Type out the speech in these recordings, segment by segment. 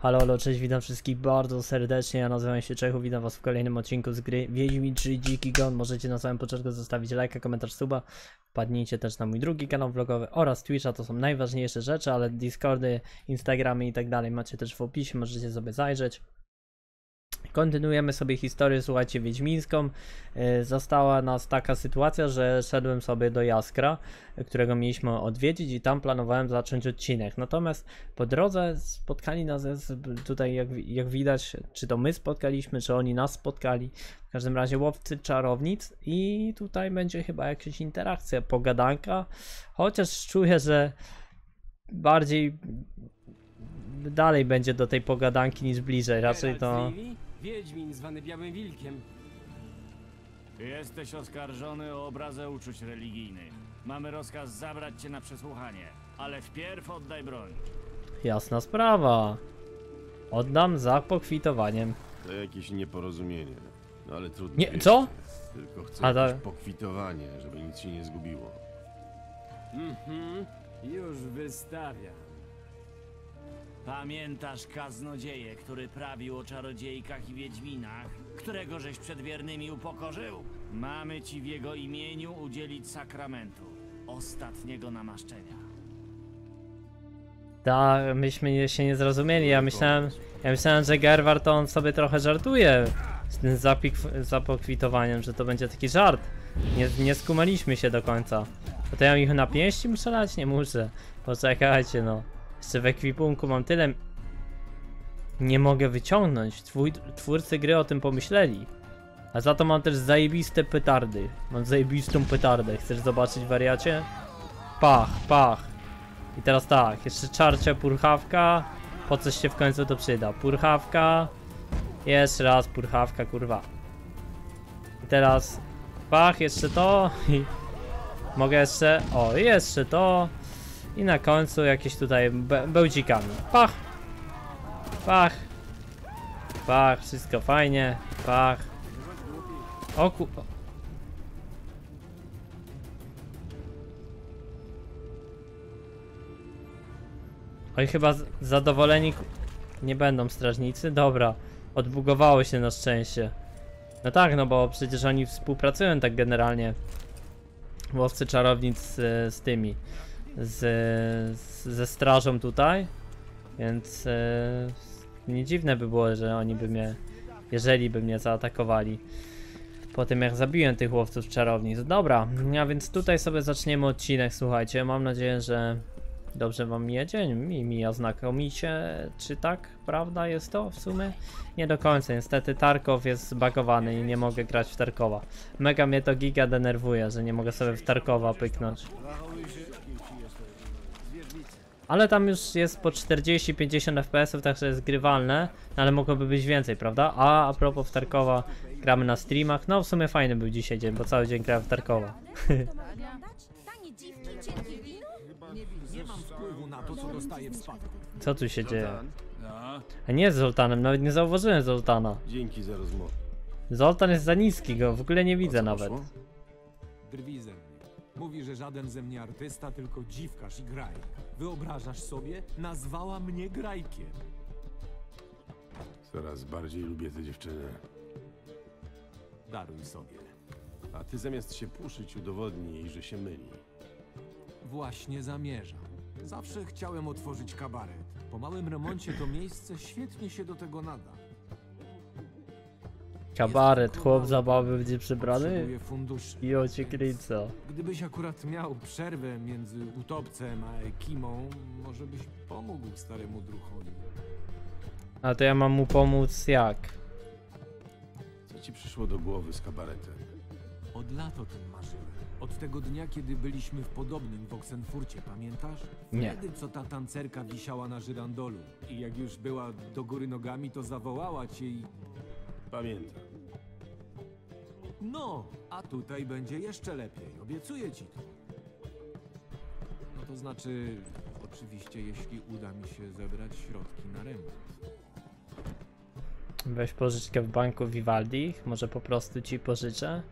Halo, halo, cześć, witam wszystkich bardzo serdecznie, ja nazywam się Czechu, witam was w kolejnym odcinku z gry Wiedźmin 3 Dziki Gon. Możecie na samym początku zostawić lajka, komentarz, suba, wpadnijcie też na mój drugi kanał vlogowy oraz Twitcha, to są najważniejsze rzeczy, ale Discordy, Instagramy i tak dalej macie też w opisie, możecie sobie zajrzeć. Kontynuujemy sobie historię, słuchajcie, wiedźmińską. Yy, Została nas taka sytuacja, że szedłem sobie do Jaskra, którego mieliśmy odwiedzić i tam planowałem zacząć odcinek. Natomiast po drodze spotkali nas tutaj, jak, jak widać, czy to my spotkaliśmy, czy oni nas spotkali. W każdym razie łowcy czarownic i tutaj będzie chyba jakaś interakcja, pogadanka. Chociaż czuję, że bardziej dalej będzie do tej pogadanki niż bliżej. Raczej to... Wiedźmin zwany Białym Wilkiem. Jesteś oskarżony o obrazę uczuć religijnych. Mamy rozkaz zabrać cię na przesłuchanie, ale wpierw oddaj broń. Jasna sprawa. Oddam za pokwitowaniem. To jakieś nieporozumienie. No ale trudno. Nie, wierzyć. co? Tylko chcę A jakieś pokwitowanie, żeby nic się nie zgubiło. Mhm, już wystawiam. Pamiętasz kaznodzieję, który prawił o czarodziejkach i wiedźminach, którego żeś przed wiernymi upokorzył? Mamy ci w jego imieniu udzielić sakramentu, ostatniego namaszczenia. Tak, myśmy się nie zrozumieli. Ja myślałem, ja myślałem, że Gerwar to on sobie trochę żartuje z tym zapik- zapokwitowaniem, że to będzie taki żart. Nie, nie skumaliśmy się do końca. To, to ja ich na pięści muszę lać? Nie muszę. Poczekajcie no. Jeszcze w ekwipunku mam tyle... Nie mogę wyciągnąć. Twój, twórcy gry o tym pomyśleli. A za to mam też zajebiste petardy. Mam zajebistą petardę. Chcesz zobaczyć wariacie? Pach, pach. I teraz tak, jeszcze czarcia purchawka. Po coś się w końcu to przyda? Purchawka. Jeszcze raz purchawka, kurwa. I teraz pach, jeszcze to. I mogę jeszcze. O, jeszcze to. I na końcu jakieś tutaj be bełdzikami. Pach. Pach. Pach, wszystko fajnie. Pach. O ku... Oj, chyba zadowoleni nie będą strażnicy. Dobra, odbugowało się na szczęście. No tak, no bo przecież oni współpracują tak generalnie. Łowcy czarownic z, z tymi. Z, z, ze strażą tutaj. Więc e, nie dziwne by było, że oni by mnie, jeżeli by mnie zaatakowali. Po tym jak zabiłem tych łowców czarownic. Dobra, a więc tutaj sobie zaczniemy odcinek, słuchajcie. Mam nadzieję, że Dobrze wam mija dzień, mi mija znakomicie, czy tak, prawda jest to w sumie? Nie do końca, niestety Tarkow jest zbagowany i nie mogę grać w Tarkowa. Mega mnie to giga denerwuje, że nie mogę sobie w Tarkowa pyknąć. Ale tam już jest po 40-50 fps, także jest grywalne, no ale mogłoby być więcej, prawda? A a propos w Tarkowa, gramy na streamach, no w sumie fajny był dzisiaj dzień, bo cały dzień grałem w Tarkowa. co tu się dzieje? A nie z Zoltanem, nawet nie zauważyłem Zoltana. dzięki za rozmowę. Zoltan jest za niski, go w ogóle nie widzę nawet. poszło? Mówi, że żaden ze mnie artysta, tylko dziwkarz i grajk. Wyobrażasz sobie? Nazwała mnie grajkiem. Coraz bardziej lubię tę dziewczynę. Daruj sobie. A ty zamiast się puszyć udowodnij jej, że się myli. Właśnie zamierzam. Zawsze chciałem otworzyć kabaret. Po małym remoncie to miejsce świetnie się do tego nada. Kabaret, chłop zabawy będzie przybrany? I ocie kryca. Gdybyś akurat miał przerwę między utopcem a ekimą, może byś pomógł staremu druchowi. A to ja mam mu pomóc jak? Co ci przyszło do głowy z kabaretem? Od lat o tym marzyłem. Od tego dnia, kiedy byliśmy w podobnym w Oxenfurcie, pamiętasz? Nie. Wtedy, co ta tancerka wisiała na żyrandolu. I jak już była do góry nogami, to zawołała cię i... Pamiętam. No, a tutaj będzie jeszcze lepiej. Obiecuję ci to. No to znaczy, oczywiście, jeśli uda mi się zebrać środki na remont. Weź pożyczkę w banku Vivaldi, może po prostu ci pożyczę?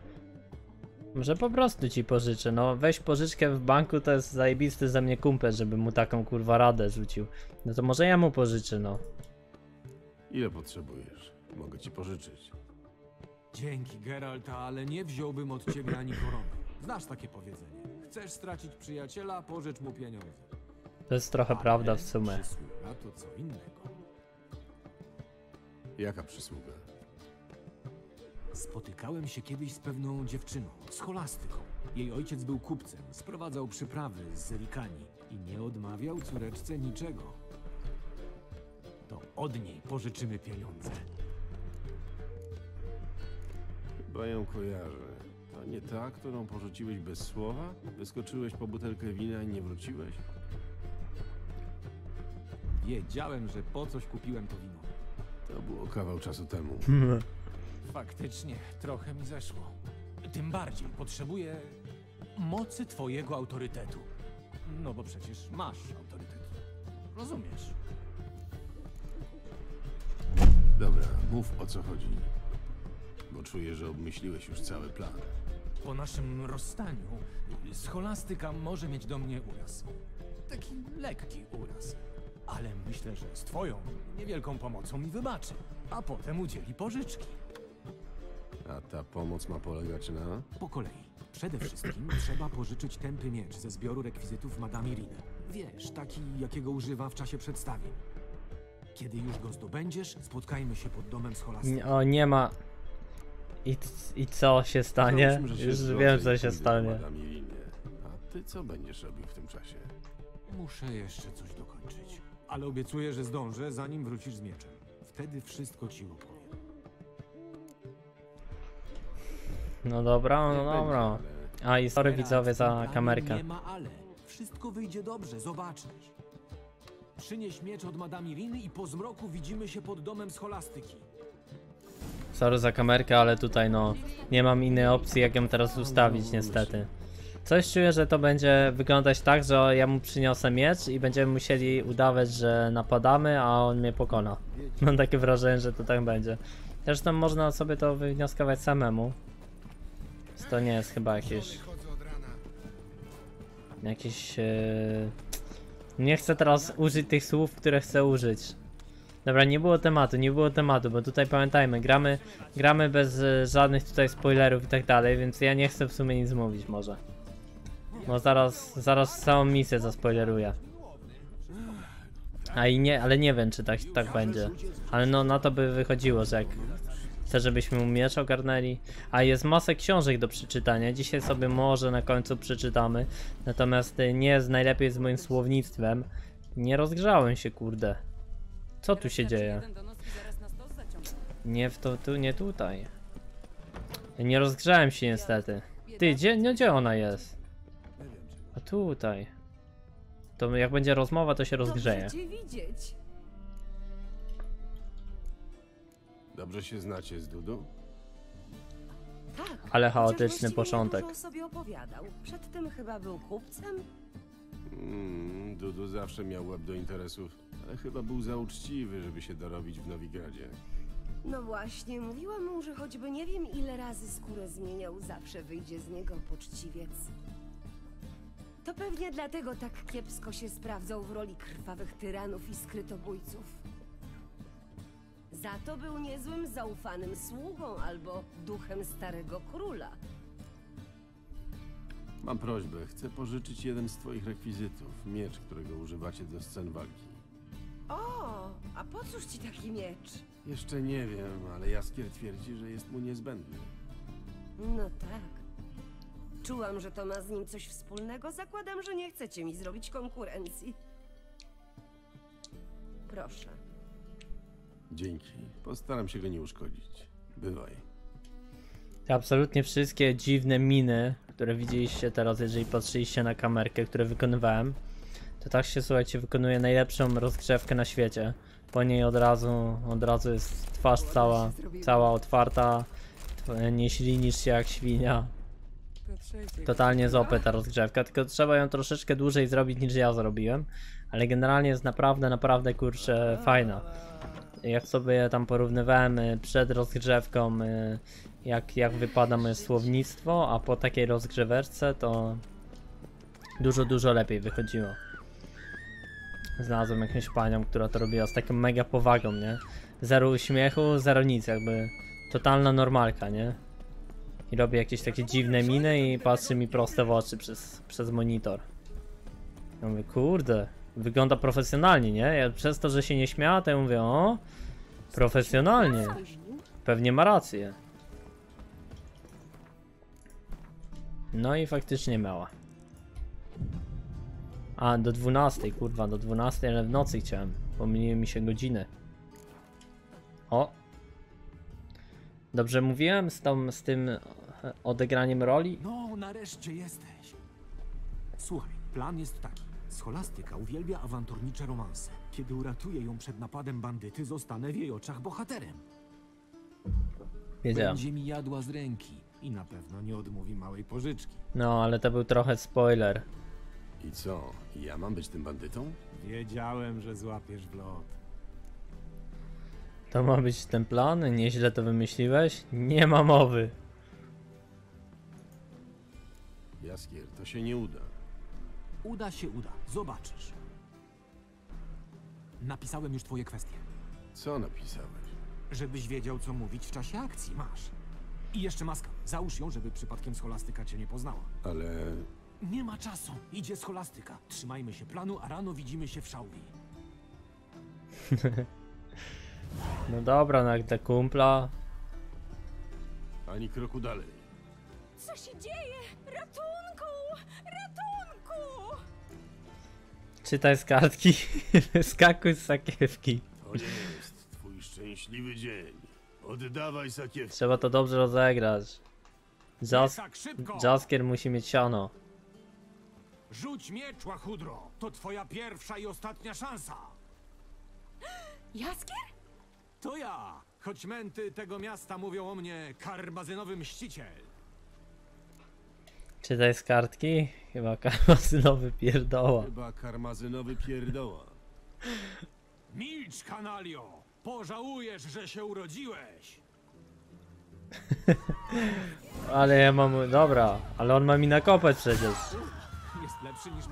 Może po prostu ci pożyczę, no weź pożyczkę w banku to jest zajebisty ze mnie kumpel, żeby mu taką kurwa radę rzucił. No to może ja mu pożyczę, no. Ile potrzebujesz? Mogę ci pożyczyć. Dzięki, Geralt, ale nie wziąłbym od ciebie ani korony. Znasz takie powiedzenie. Chcesz stracić przyjaciela, pożycz mu pieniądze. To jest trochę prawda w Ale sumie. Przysługa to co innego. Jaka przysługa? Spotykałem się kiedyś z pewną dziewczyną, scholastyką. Jej ojciec był kupcem, sprowadzał przyprawy z Zerikani i nie odmawiał córeczce niczego. To od niej pożyczymy pieniądze. Chyba ją kojarzę. To nie ta, którą porzuciłeś bez słowa? Wyskoczyłeś po butelkę wina i nie wróciłeś? Wiedziałem, że po coś kupiłem to wino. To było kawał czasu temu. Faktycznie, trochę mi zeszło. Tym bardziej potrzebuję mocy twojego autorytetu. No bo przecież masz autorytet. Rozumiesz? Dobra, mów o co chodzi. Bo czuję, że obmyśliłeś już cały plan. Po naszym rozstaniu scholastyka może mieć do mnie uraz. Taki lekki uraz. Ale myślę, że z twoją niewielką pomocą mi wybaczy. A potem udzieli pożyczki. A ta pomoc ma polegać na... Po kolei. Przede wszystkim trzeba pożyczyć tępy miecz ze zbioru rekwizytów Madame Iriny. Wiesz, taki jakiego używa w czasie przedstawień. Kiedy już go zdobędziesz, spotkajmy się pod domem scholastyki. O, nie ma. I, I co się stanie? Załóżmy, że się Już zgodzę wiem, i co się pójdę stanie. A ty co będziesz robił w tym czasie? Muszę jeszcze coś dokończyć. Ale obiecuję, że zdążę, zanim wrócisz z mieczem. Wtedy wszystko ci opowiem. No dobra, no Niech dobra. będzie, A i sorry widzowie za kamerkę. Nie ma ale. Wszystko wyjdzie dobrze, zobaczysz. Przynieś miecz od Madame Iriny i po zmroku widzimy się pod domem scholastyki. Sorry za kamerkę, ale tutaj no nie mam innej opcji jak ją teraz ustawić niestety. Coś czuję, że to będzie wyglądać tak, że ja mu przyniosę miecz i będziemy musieli udawać, że napadamy, a on mnie pokona. Mam takie wrażenie, że to tak będzie. Zresztą można sobie to wywnioskować samemu. To nie jest chyba jakieś... Jakieś... e, Nie chcę teraz użyć tych słów, które chcę użyć. Dobra, nie było tematu, nie było tematu, bo tutaj pamiętajmy, gramy, gramy bez e, żadnych tutaj spoilerów i tak dalej, więc ja nie chcę w sumie nic mówić może. No zaraz, zaraz całą misję zaspoileruję. A i nie, ale nie wiem czy tak, tak będzie. Ale no na to by wychodziło, że jak chcę, żebyśmy miecz ogarnęli. A jest masę książek do przeczytania, dzisiaj sobie może na końcu przeczytamy. Natomiast e, nie jest najlepiej z moim słownictwem. Nie rozgrzałem się, kurde. Co tu się dzieje? Nie w to, tu, nie tutaj. Nie rozgrzałem się niestety. Ty, gdzie, no gdzie ona jest? A tutaj. To jak będzie rozmowa, to się rozgrzeje. Dobrze się znacie z Dudu? Tak. Ale chaotyczny początek. Dużo sobie opowiadał. Przedtem chyba był kupcem. Mm, Dudu zawsze miał łeb do interesów, ale chyba był za uczciwy, żeby się dorobić w Nowigradzie. No właśnie, mówiłam mu, że choćby nie wiem ile razy skórę zmieniał, zawsze wyjdzie z niego poczciwiec. To pewnie dlatego tak kiepsko się sprawdzał w roli krwawych tyranów i skrytobójców. Za to był niezłym zaufanym sługą albo duchem starego króla. Mam prośbę, chcę pożyczyć jeden z twoich rekwizytów, miecz, którego używacie do scen walki. O, a po cóż ci taki miecz? Jeszcze nie wiem, ale Jaskier twierdzi, że jest mu niezbędny. No tak. Czułam, że to ma z nim coś wspólnego. Zakładam, że nie chcecie mi zrobić konkurencji. Proszę. Dzięki. Postaram się go nie uszkodzić. Bywaj. Te absolutnie wszystkie dziwne miny, które widzieliście teraz, jeżeli patrzyliście na kamerkę, które wykonywałem, to tak się, słuchajcie, wykonuje najlepszą rozgrzewkę na świecie. Po niej od razu, od razu jest twarz cała, cała otwarta, tw- nie ślinisz się jak świnia. Totalnie z ta rozgrzewka, tylko trzeba ją troszeczkę dłużej zrobić niż ja zrobiłem, ale generalnie jest naprawdę, naprawdę kurczę fajna. Jak sobie tam porównywałem y, przed rozgrzewką, y, jak, jak wypada moje słownictwo, a po takiej rozgrzeweczce to dużo, dużo lepiej wychodziło. Znalazłem jakąś panią, która to robiła z taką mega powagą, nie? zero uśmiechu, zero nic, jakby totalna normalka, nie? I robi jakieś takie dziwne miny i patrzy mi prosto w oczy przez, przez monitor. Ja mówię, kurde, wygląda profesjonalnie, nie? Ja przez to, że się nie śmiała, to ja mówię, o, profesjonalnie. Pewnie ma rację. No i faktycznie miała. A, do 12, kurwa, do 12, ale w nocy chciałem. Pomyliły mi się godziny. O! Dobrze mówiłem z, tą, z tym e, odegraniem roli? No, nareszcie jesteś. Słuchaj, plan jest taki. Scholastyka uwielbia awanturnicze romanse. Kiedy uratuję ją przed napadem bandyty, zostanę w jej oczach bohaterem. Wiedziałem. Będzie mi jadła z ręki i na pewno nie odmówi małej pożyczki. No, ale to był trochę spoiler. I co? Ja mam być tym bandytą? Wiedziałem, że złapiesz w lot. To ma być ten plan? Nieźle to wymyśliłeś? Nie ma mowy. Jaskier, to się nie uda. Uda się, uda. Zobaczysz. Napisałem już twoje kwestie. Co napisałeś? Żebyś wiedział, co mówić w czasie akcji. Masz. I jeszcze maska. Załóż ją, żeby przypadkiem scholastyka cię nie poznała. Ale Nie ma czasu. Idzie scholastyka. Trzymajmy się planu, a rano widzimy się w szałwi. No dobra, no jak te kumpla. ani kroku dalej. Co się dzieje? Ratunku! Ratunku! Czytaj z kartki, skakuj z sakiewki. To nie jest twój szczęśliwy dzień. Oddawaj sakiewkę. Trzeba to dobrze rozegrać. Jas tak! Jaskier musi mieć siano. Rzuć miecz, łachudro! To twoja pierwsza i ostatnia szansa! Jaskier? To ja! Choć męty tego miasta mówią o mnie karmazynowy mściciel. Czytaj z kartki? Chyba karmazynowy pierdoła. Chyba karmazynowy pierdoła. Milcz, kanalio! Pożałujesz, że się urodziłeś! Ale ja mam... Dobra, ale on ma mi nakopać przecież. Jest lepszy niż.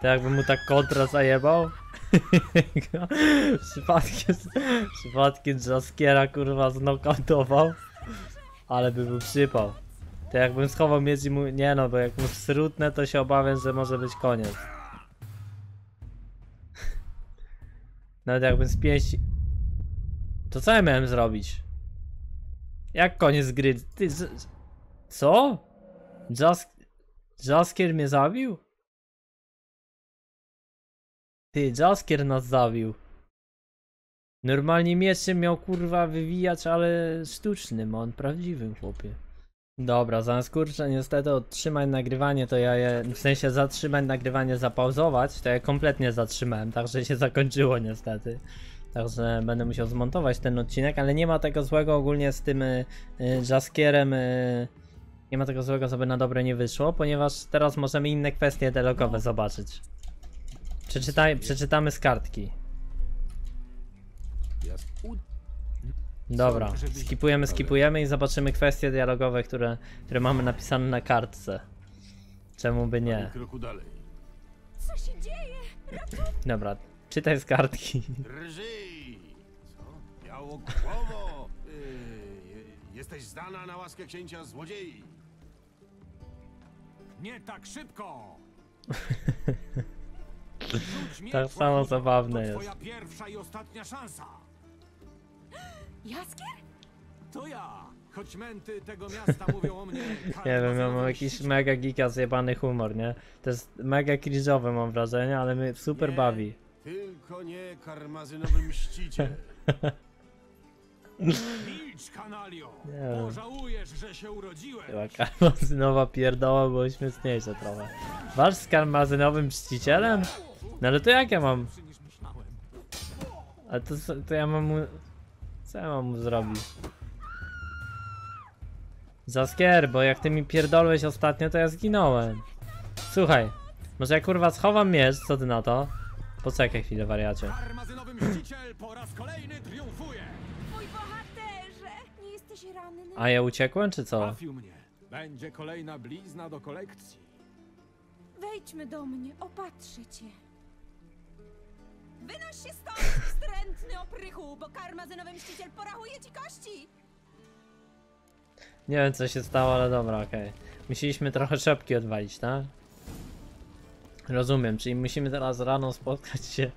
To jakby mu tak kontra zajebał? przypadkiem... Przypadkiem Jaskiera kurwa znokautował. Ale by był przypał. To jakbym schował miecz i mu... Nie no, bo jak mu srutnę to się obawiam, że może być koniec. Nawet jakbym z pięści... To co ja miałem zrobić? Jak koniec gry? Ty... Co? Jask... Jaskier mnie zabił? Ty, Jaskier nas zabił. Normalnie mieczem miał kurwa wywijać, ale sztucznym, a on prawdziwym chłopie. Dobra, zamiast kurczę niestety otrzymać nagrywanie, to ja je, w sensie zatrzymać nagrywanie, zapauzować, to ja kompletnie zatrzymałem, także się zakończyło niestety. Także będę musiał zmontować ten odcinek, ale nie ma tego złego ogólnie z tym y, y, Jaskierem. Y, nie ma tego złego, co by na dobre nie wyszło, ponieważ teraz możemy inne kwestie dialogowe zobaczyć. Przeczytaj, przeczytamy z kartki. Dobra, skipujemy, skipujemy i zobaczymy kwestie dialogowe, które, które mamy napisane na kartce. Czemu by nie? kroku dalej. Co się dzieje? Dobra, czytaj z kartki. Drżyj! Co? Białogłowo! Yy, je- jesteś zdana na łaskę księcia złodziei. Nie tak szybko! Tak samo zabawne to jest. twoja pierwsza i ostatnia szansa! Jaskier? To ja! Choć męty tego miasta mówią o mnie Nie wiem, ja mam jakiś mega gika zjebany humor, nie? To jest mega kriżowe mam wrażenie, ale mnie super Nie. bawi. Tylko nie karmazynowy mściciel. Milcz, kanalio! Nie. Pożałujesz, że się urodziłeś! Chyba karmazynowa pierdoła było śmieszniejsze trochę. Walcz z karmazynowym mścicielem? No ale to jak ja mam? Lepszy niż myślałem. A to, to ja mam mu... Co ja mam mu zrobić? Zaskier, bo jak ty mi pierdolłeś ostatnio, to ja zginąłem. Słuchaj, może ja kurwa schowam miecz, co ty na to? Poczekaj chwilę, wariacie. Karmazynowy mściciel po raz kolejny triumfuje! A ja uciekłem, czy co? Trafił mnie. Będzie kolejna blizna do kolekcji. Wejdźmy do mnie, opatrzę cię. Wynoś się stąd, wstrętny oprychu, bo karmazynowy mściciel porachuje ci kości! Nie wiem co się stało, ale dobra, okej. Musieliśmy trochę szopki odwalić, tak? Rozumiem, czyli musimy teraz rano spotkać się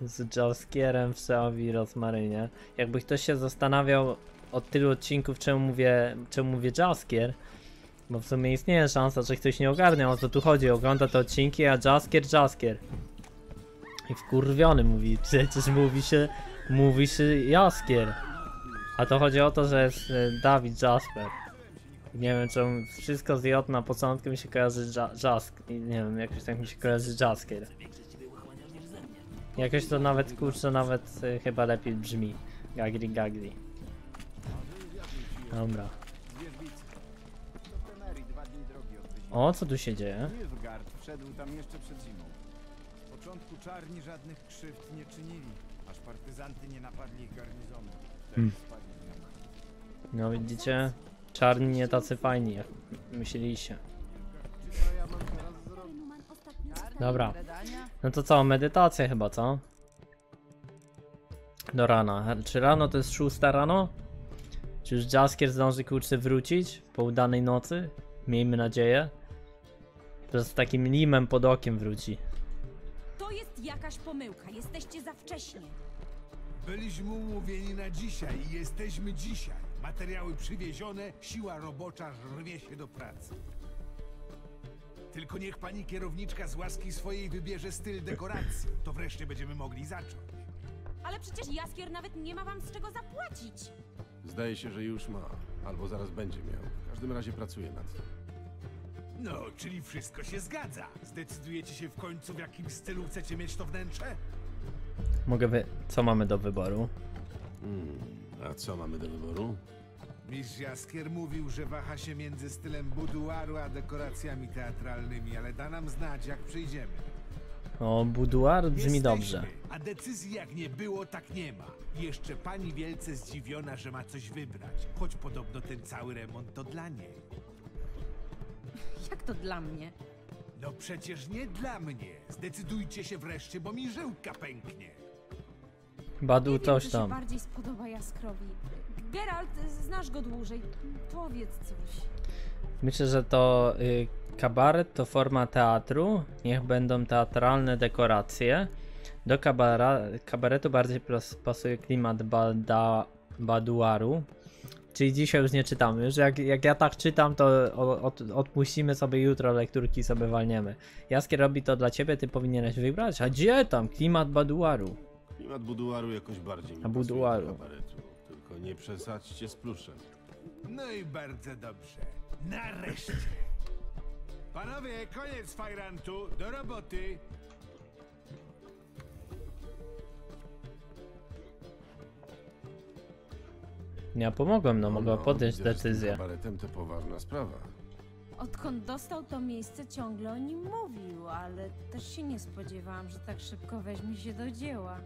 z Jaskierem w Seowi Rozmarynie. Jakby ktoś się zastanawiał od tylu odcinków, czemu mówię, czemu mówię Jaskier, bo w sumie istnieje szansa, że ktoś nie ogarnia o co tu chodzi, ogląda te odcinki, a Jaskier, Jaskier. I wkurwiony mówi, przecież mówi się, mówi się Jaskier. A to chodzi o to, że jest e, Dawid Jasper. Nie wiem czemu wszystko z J na początku mi się kojarzy ja Jask. Nie wiem, jakoś tak mi się kojarzy Jaskier. Jakoś to nawet kurczę nawet y, chyba lepiej brzmi. Gagri Gagri. Dobra. O, co tu się dzieje? Nilfgaard wszedł tam jeszcze przed zimą. Początku czarni żadnych krzywd nie czynili, aż partyzanty nie napadli ich garnizonu. Hmm. No widzicie? Czarni nie tacy fajni jak myśleliście. Dobra. No to co, medytacja chyba, co? Do rana. Czy rano to jest szósta rano? Czy już Jaskier zdąży kurczę wrócić po udanej nocy? Miejmy nadzieję. To z takim limem pod okiem wróci. To jest jakaś pomyłka, jesteście za wcześnie. Byliśmy umówieni na dzisiaj i jesteśmy dzisiaj. Materiały przywiezione, siła robocza rwie się do pracy. Tylko niech pani kierowniczka z łaski swojej wybierze styl dekoracji. To wreszcie będziemy mogli zacząć. Ale przecież Jaskier nawet nie ma wam z czego zapłacić. Zdaje się, że już ma, albo zaraz będzie miał. W każdym razie pracuje nad tym. No, czyli wszystko się zgadza. Zdecydujecie się w końcu, w jakim stylu chcecie mieć to wnętrze? Mogę wy... Co mamy do wyboru? Hmm. A co mamy do wyboru? Mistrz Jaskier mówił, że waha się między stylem buduaru a dekoracjami teatralnymi, ale da nam znać, jak przyjdziemy. O, buduar brzmi dobrze. A decyzji jak nie było, tak nie ma. Jeszcze pani wielce zdziwiona, że ma coś wybrać. Choć podobno ten cały remont to dla niej. Jak to dla mnie? No przecież nie dla mnie. Zdecydujcie się wreszcie, bo mi żyłka pęknie. Badu nie wiem, coś co tam. się bardziej spodoba Jaskrowi. Geralt, znasz go dłużej. Powiedz coś. Myślę, że to y, kabaret to forma teatru. Niech będą teatralne dekoracje. Do kabara, kabaretu bardziej pros- pasuje klimat bada, baduaru. Czyli dzisiaj już nie czytamy. Już jak, jak ja tak czytam, to od, odpuścimy sobie jutro lekturki sobie walniemy. Jaskier robi to dla ciebie, ty powinieneś wybrać. A gdzie tam? Klimat baduaru. Klimat buduaru jakoś bardziej mi A buduaru. kabaretu. Tylko nie przesadźcie z pluszem. No i bardzo dobrze. Nareszcie. Panowie, koniec fajrantu. Do roboty. Ja pomogłem, no podjąć że z tym decyzję. Kabaretem to poważna sprawa. Odkąd dostał to miejsce, ciągle o nim mówił, ale też się nie spodziewałam, że tak szybko weźmie się do dzieła.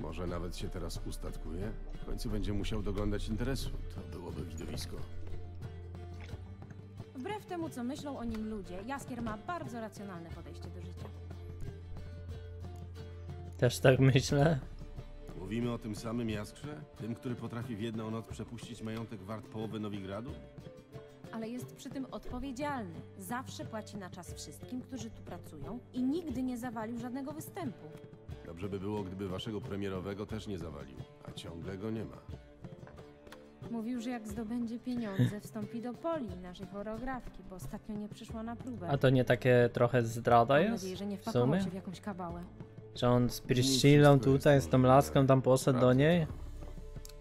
Może nawet się teraz ustatkuje? W końcu będzie musiał doglądać interesu. To byłoby widowisko. Wbrew temu, co myślą o nim ludzie, Jaskier ma bardzo racjonalne podejście do życia. Też tak myślę. Mówimy o tym samym Jaskrze? Tym, który potrafi w jedną noc przepuścić majątek wart połowy Nowigradu? Ale jest przy tym odpowiedzialny. Zawsze płaci na czas wszystkim, którzy tu pracują i nigdy nie zawalił żadnego występu. Dobrze by było, gdyby waszego premierowego też nie zawalił. A ciągle go nie ma. Mówił, że jak zdobędzie pieniądze, wstąpi do poli naszej choreografki, bo ostatnio nie przyszła na próbę. A to nie takie trochę zdrada Mam jest? nadzieję, że nie w wpakował sumie? się w jakąś kabałę. Że on z Priscillą tutaj, z tą laską tam poszedł do niej?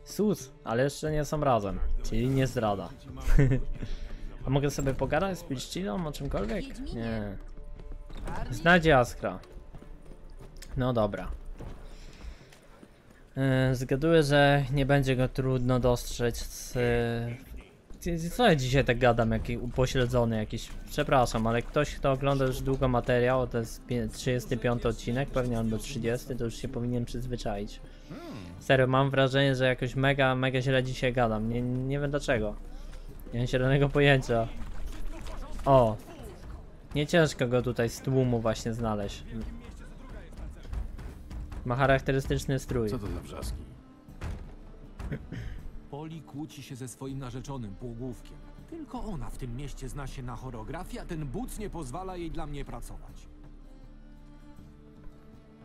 Sus, ale jeszcze nie są razem, czyli nie zdrada. A mogę sobie pogadać z Priscillą o czymkolwiek? Nie. Znajdzie Jaskra. No dobra. Yy, Zgaduję, że nie będzie go trudno dostrzec. Yy, Co ja dzisiaj tak gadam, jaki upośledzony jakiś, przepraszam, ale ktoś kto ogląda już długo materiał, to jest pie- 35 odcinek, pewnie albo 30, to już się powinien przyzwyczaić. Serio, mam wrażenie, że jakoś mega, mega źle dzisiaj gadam, nie, nie wiem dlaczego. Nie mam zielonego pojęcia. O! Nie ciężko go tutaj z tłumu właśnie znaleźć. Ma charakterystyczny strój. Co to za wrzaski? Poli kłóci się ze swoim narzeczonym półgłówkiem. Tylko ona w tym mieście zna się na choreografii, a ten buc nie pozwala jej dla mnie pracować.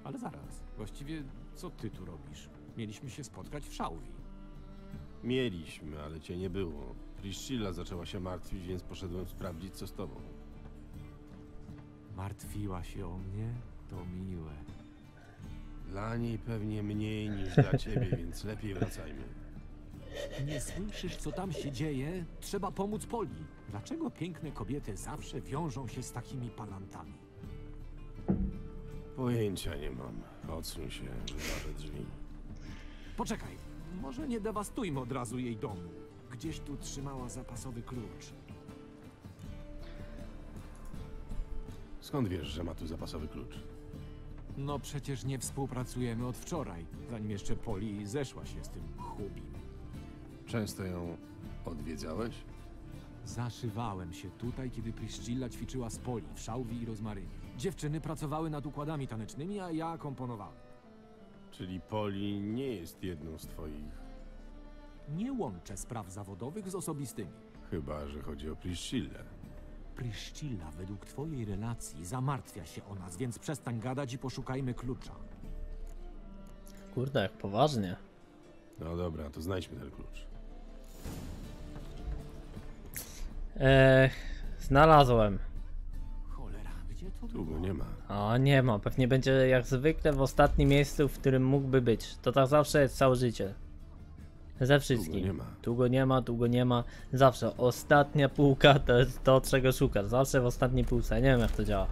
Ale zaraz, właściwie co ty tu robisz? Mieliśmy się spotkać w Szałwi. Mieliśmy, ale cię nie było. Priscilla zaczęła się martwić, więc poszedłem sprawdzić, co z tobą. Martwiła się o mnie? To miłe. Dla niej pewnie mniej niż dla ciebie, więc lepiej wracajmy. Nie słyszysz, co tam się dzieje? Trzeba pomóc Poli. Dlaczego piękne kobiety zawsze wiążą się z takimi palantami? Pojęcia nie mam. Odsuń się, wyważę drzwi. Poczekaj, może nie dewastujmy od razu jej domu. Gdzieś tu trzymała zapasowy klucz. Skąd wiesz, że ma tu zapasowy klucz? No przecież nie współpracujemy od wczoraj, zanim jeszcze Poli zeszła się z tym chubim. Często ją odwiedzałeś? Zaszywałem się tutaj, kiedy Priscilla ćwiczyła z Poli w szałwi i rozmarynie. Dziewczyny pracowały nad układami tanecznymi, a ja komponowałem. Czyli Poli nie jest jedną z twoich. Nie łączę spraw zawodowych z osobistymi. Chyba, że chodzi o Priscillę. Priscilla, według twojej relacji, zamartwia się o nas, więc przestań gadać i poszukajmy klucza. Kurde, jak poważnie. No dobra, to znajdźmy ten klucz. Eee, znalazłem. Cholera, gdzie to Tu było? go nie ma. O, nie ma. Pewnie będzie jak zwykle w ostatnim miejscu, w którym mógłby być. To tak zawsze jest całe życie. Ze wszystkim. nie ma. Tu go nie ma, tu go nie ma. Zawsze. Ostatnia półka to jest to, czego szukasz. Zawsze w ostatniej półce. Nie wiem jak to działa.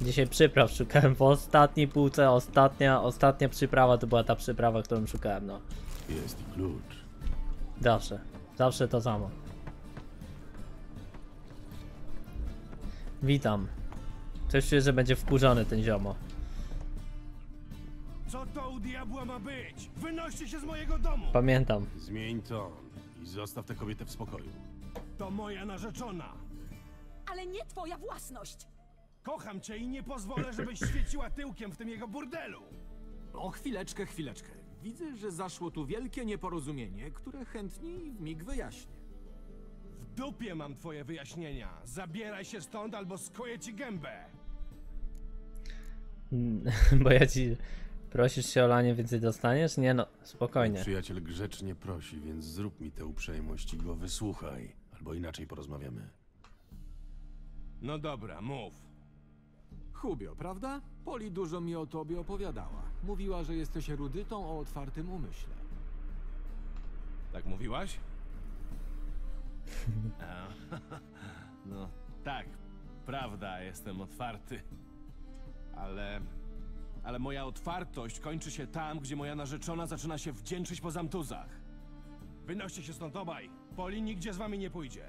Dzisiaj przypraw szukałem w ostatniej półce. Ostatnia, ostatnia przyprawa to była ta przyprawa, którą szukałem. No. Jest klucz. Zawsze. Zawsze to samo. Witam. Coś czuję, że będzie wkurzony ten ziomo. Co to u diabła ma być? Wynoście się z mojego domu! Pamiętam. Zmień ton i zostaw tę kobietę w spokoju. To moja narzeczona. Ale nie twoja własność! Kocham cię i nie pozwolę, żebyś świeciła tyłkiem w tym jego burdelu. O, chwileczkę, chwileczkę. Widzę, że zaszło tu wielkie nieporozumienie, które chętniej w mig wyjaśnię. W dupie mam twoje wyjaśnienia. Zabieraj się stąd albo skoję ci gębę. Mm, Bo ja ci prosisz się o lanie, więcej dostaniesz? Nie no, spokojnie. Przyjaciel grzecznie prosi, więc zrób mi tę uprzejmość i go wysłuchaj. Albo inaczej porozmawiamy. No dobra, mów. Hubio, prawda? Poli dużo mi o tobie opowiadała. Mówiła, że jesteś erudytą o otwartym umyśle. Tak mówiłaś? No tak, prawda, jestem otwarty. Ale. Ale moja otwartość kończy się tam, gdzie moja narzeczona zaczyna się wdzięczyć po zamtuzach. Wynoście się stąd obaj. Poli nigdzie z wami nie pójdzie.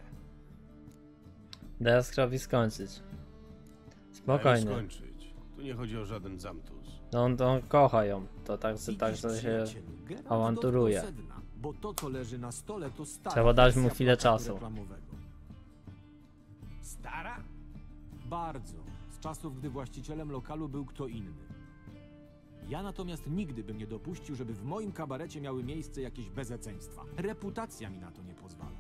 Daj Jaskrowi skończyć. Spokojnie. skończyć. Tu nie chodzi o żaden zamtus. No on, on kocha ją. To tak, że- tak że się... przyjacielu, Geralt awanturuje. dotknął sedna, Bo to, co leży na stole, to stara Trzeba dać mu wersja chwilę plakatu czasu. reklamowego. Stara? Bardzo. Z czasów, gdy właścicielem lokalu był kto inny. Ja natomiast nigdy bym nie dopuścił, żeby w moim kabarecie miały miejsce jakieś bezeceństwa. Reputacja mi na to nie pozwala.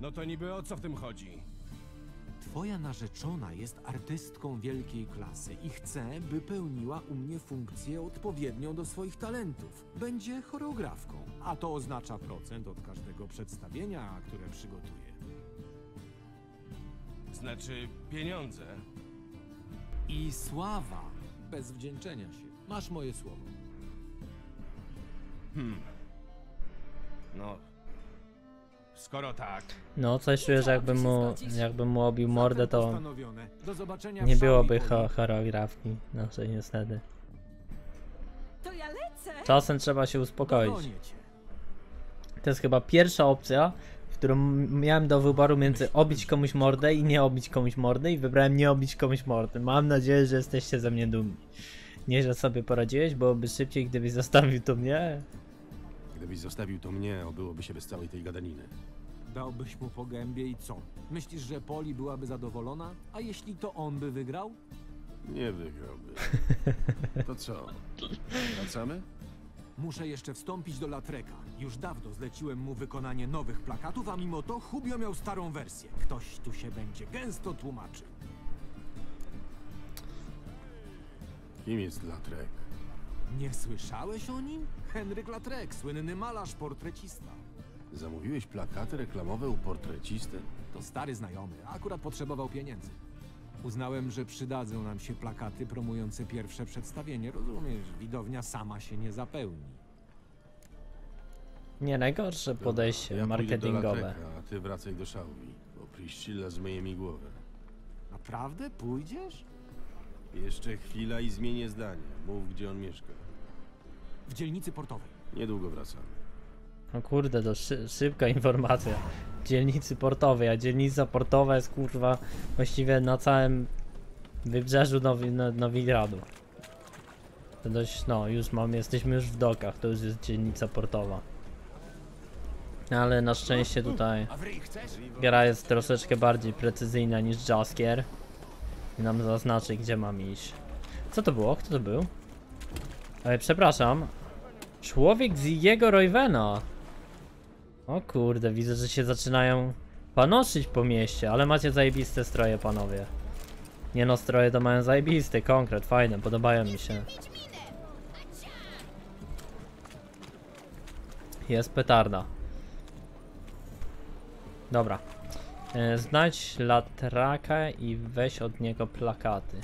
No to niby o co w tym chodzi? Twoja narzeczona jest artystką wielkiej klasy i chce, by pełniła u mnie funkcję odpowiednią do swoich talentów. Będzie choreografką, a to oznacza procent od każdego przedstawienia, które przygotuje. Znaczy pieniądze. I sława, bez wdzięczenia się. Masz moje słowo. No. Skoro tak. No coś czuję, że jakbym mu, jakbym mu obił mordę, to nie byłoby cho choreografii naszej niestety. To ja lecę! Czasem trzeba się uspokoić. To jest chyba pierwsza opcja, w którą miałem do wyboru między obić komuś mordę i nie obić komuś mordę i wybrałem nie obić komuś mordy. Mam nadzieję, że jesteście ze mnie dumni. Nie, że sobie poradziłeś, byłoby szybciej, gdybyś zostawił to mnie. Gdybyś zostawił to mnie, obyłoby się bez całej tej gadaniny. Dałbyś mu po gębie i co? Myślisz, że Poli byłaby zadowolona? A jeśli to on by wygrał? Nie wygrałby. To co? Wracamy? Muszę jeszcze wstąpić do Latreka. Już dawno zleciłem mu wykonanie nowych plakatów, a mimo to Hubio miał starą wersję. Ktoś tu się będzie gęsto tłumaczył. Kim jest Latrek? Nie słyszałeś o nim? Henryk Latrek, słynny malarz, portrecista. Zamówiłeś plakaty reklamowe u portrecisty? To stary znajomy, a akurat potrzebował pieniędzy. Uznałem, że przydadzą nam się plakaty promujące pierwsze przedstawienie. Rozumiesz, widownia sama się nie zapełni. Nie najgorsze podejście ja pójdę do marketingowe. Latreka, a ty wracaj do Szałwi, bo Priscilla zmyje mi głowę. Naprawdę? Pójdziesz? Jeszcze chwila i zmienię zdanie. Mów, gdzie on mieszka. W dzielnicy portowej. Niedługo wracam. No kurde, to szy szybka informacja. Dzielnicy portowej, a dzielnica portowa jest kurwa właściwie na całym wybrzeżu Nowi no, Nowigradu. To dość, no już mam, jesteśmy już w dokach, to już jest dzielnica portowa. Ale na szczęście tutaj gra jest troszeczkę bardziej precyzyjna niż Jaskier. I nam zaznaczy gdzie mam iść. Co to było? Kto to był? Ale przepraszam, Człowiek z jego Roywena. O kurde, widzę, że się zaczynają panoszyć po mieście, ale macie zajebiste stroje, panowie. Nie no, stroje to mają zajebiste, konkret, fajne, podobają mi się. Jest petarda. Dobra. E, Znajdź latraka i weź od niego plakaty.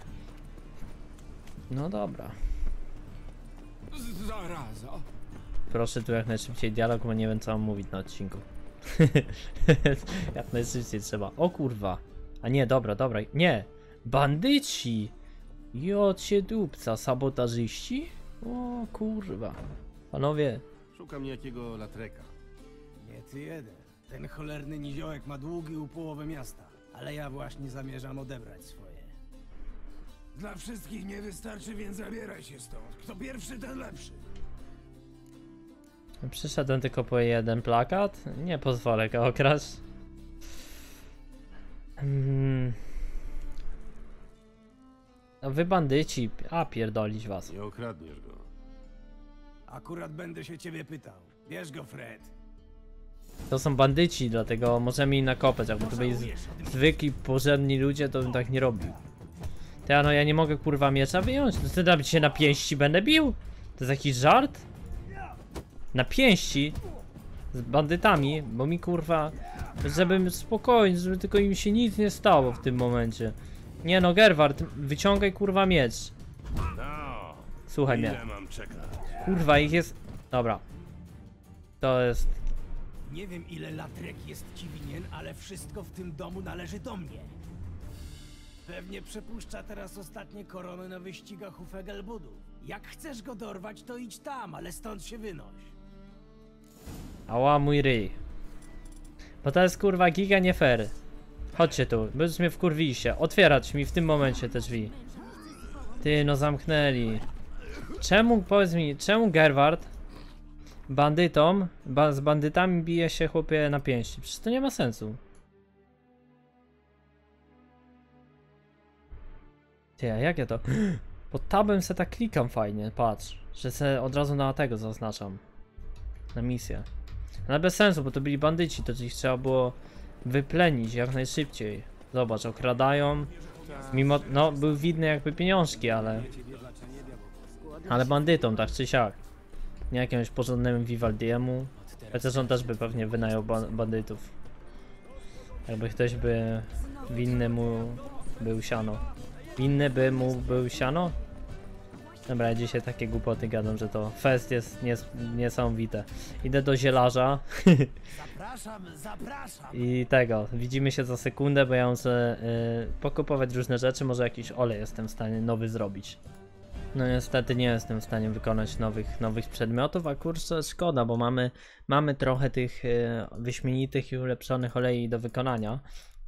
No dobra. Zaraza. Proszę tu jak najszybciej dialog, bo nie wiem co mam mówić na odcinku. jak najszybciej trzeba. O kurwa. A nie, dobra, dobra. Nie. Bandyci. Jod się dupca. Sabotażyści? O kurwa. Panowie. Szukam niejakiego Latreka. Nie ty jeden. Ten cholerny niziołek ma długi u połowy miasta, ale ja właśnie zamierzam odebrać swoje. Dla wszystkich nie wystarczy, więc zabieraj się stąd. Kto pierwszy, ten lepszy. Przyszedłem tylko po jeden plakat. Nie pozwolę go okraść. Mm. No wy bandyci. A pierdolić was. Nie okradniesz go. Akurat będę się ciebie pytał. Bierz go, Fred. To są bandyci, dlatego możemy im nakopać. Jakby to byli zwykli, porządni ludzie, to bym tak nie robił. Ty, no ja nie mogę kurwa miecza wyjąć. To ty nawet się na pięści będę bił? To jest jakiś żart? Na pięści? Z bandytami, bo mi kurwa... Żebym spokojnie, żeby tylko im się nic nie stało w tym momencie. Nie no, Gerwart, wyciągaj kurwa miecz. No, Słuchaj mnie. Kurwa, ich jest... Dobra. To jest... Nie wiem, ile latrek jest ci winien, ale wszystko w tym domu należy do mnie. Pewnie przepuszcza teraz ostatnie korony na wyścigach u Fegelbudów. Jak chcesz go dorwać, to idź tam, ale stąd się wynoś. Ała mój ryj. Bo to jest kurwa giga nie fair. Chodźcie tu, już mnie wkurwiliście. Otwierać mi w tym momencie te drzwi. Ty, no zamknęli. Czemu, powiedz mi, czemu Gerward bandytom, ba, z bandytami bije się chłopie na pięści? Przecież to nie ma sensu. Ty, a jak ja to... Pod tabem se tak klikam fajnie, patrz. Że se od razu na tego zaznaczam. Na misję. Ale bez sensu, bo to byli bandyci, to ich trzeba było wyplenić jak najszybciej. Zobacz, okradają. Mimo, no, był widny jakby pieniążki, ale... Ale bandytom, tak czy siak. Nie jakiemuś porządnemu Vivaldiemu. Chociaż on też by pewnie wynajął ba bandytów. Jakby ktoś by winny mu był siano. Winny by mu był siano? Dobra, ja dzisiaj takie głupoty gadam, że to fest jest nies niesamowite. Idę do zielarza Zapraszam, zapraszam! i tego, widzimy się za sekundę, bo ja muszę y, pokupować różne rzeczy, może jakiś olej jestem w stanie nowy zrobić. No niestety nie jestem w stanie wykonać nowych, nowych przedmiotów, a kurczę szkoda, bo mamy, mamy trochę tych y, wyśmienitych i ulepszonych olei do wykonania.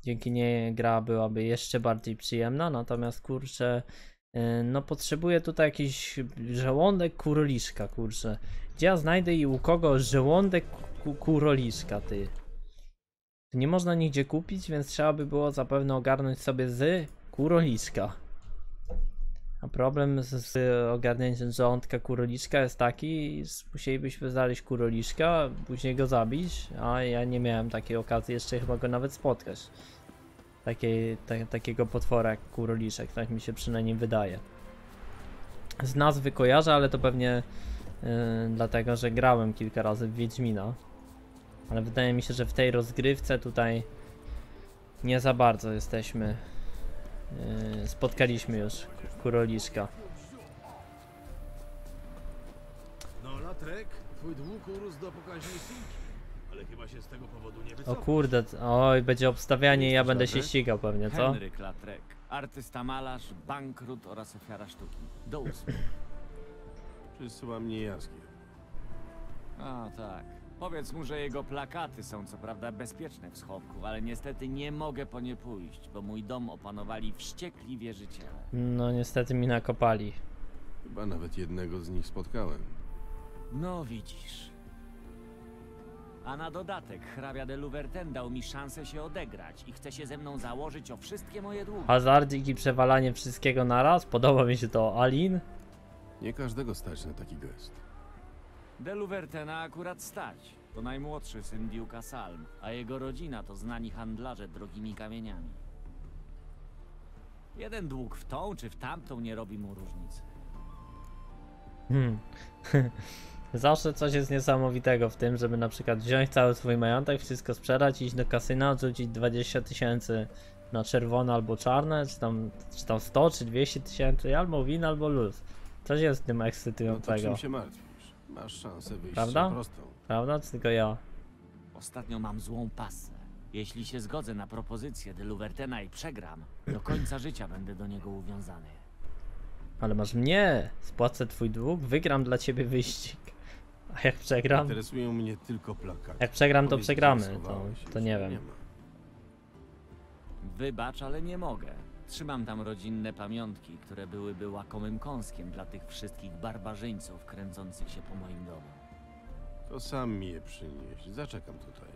Dzięki niej gra byłaby jeszcze bardziej przyjemna, natomiast kurczę, y, no potrzebuję tutaj jakiś żołądek kuroliszka, kurczę. Gdzie ja znajdę i u kogo żołądek ku- kuroliszka, ty? Nie można nigdzie kupić, więc trzeba by było zapewne ogarnąć sobie z kuroliszka. A problem z, z ogarnięciem żołądka kuroliszka jest taki, musielibyśmy znaleźć kuroliszka, później go zabić, a ja nie miałem takiej okazji jeszcze chyba go nawet spotkać. Ta, takiego potwora jak kuroliszek, tak mi się przynajmniej wydaje. Z nazwy kojarzę, ale to pewnie yy, dlatego, że grałem kilka razy w Wiedźmina. Ale wydaje mi się, że w tej rozgrywce tutaj nie za bardzo jesteśmy. Yy, spotkaliśmy już kuroliszka. No, Latrek, twój dług urósł do pokaźnej sumki. Ale chyba się z tego powodu nie O wycofasz. kurde, t- oj, będzie obstawianie i ja będę się ścigał pewnie, co? Henryk Latrek, artysta malarz, bankrut oraz ofiara sztuki. Do usług. Przysyła mnie jaskier. A tak. Powiedz mu, że jego plakaty są co prawda bezpieczne w schowku, ale niestety nie mogę po nie pójść, bo mój dom opanowali wściekli wierzyciele. No niestety mi nakopali. Chyba nawet jednego z nich spotkałem. No widzisz. A na dodatek hrabia de Louverten dał mi szansę się odegrać i chce się ze mną założyć o wszystkie moje długi. Hazardzik i przewalanie wszystkiego naraz? Podoba mi się to. Alin? Nie każdego stać na taki gest. De Louvertena akurat stać. To najmłodszy syn Duke'a Salm, a jego rodzina to znani handlarze drogimi kamieniami. Jeden dług w tą czy w tamtą nie robi mu różnicy. Hmm. Zawsze coś jest niesamowitego w tym, żeby na przykład wziąć cały swój majątek, wszystko sprzedać, iść do kasyna, odrzucić 20 tysięcy na czerwone albo czarne, czy tam, czy tam 100 czy 200 tysięcy, albo win, albo luz. Coś jest w tym No to ekscytującego, czym się martwisz? Masz szansę wyjść Prawda? prostą. prawda? Czy tylko ja? Ostatnio mam złą pasę. Jeśli się zgodzę na propozycję de Louvertena i przegram, do końca życia będę do niego uwiązany. Ale masz mnie! Spłacę twój dług, wygram dla ciebie wyścig. A jak przegram? Interesują mnie tylko plakaty. Jak przegram, to przegramy, to, to nie wiem. Wybacz, ale nie mogę. Trzymam tam rodzinne pamiątki, które byłyby łakomym kąskiem dla tych wszystkich barbarzyńców kręcących się po moim domu. To sam mi je przynieś. Zaczekam tutaj.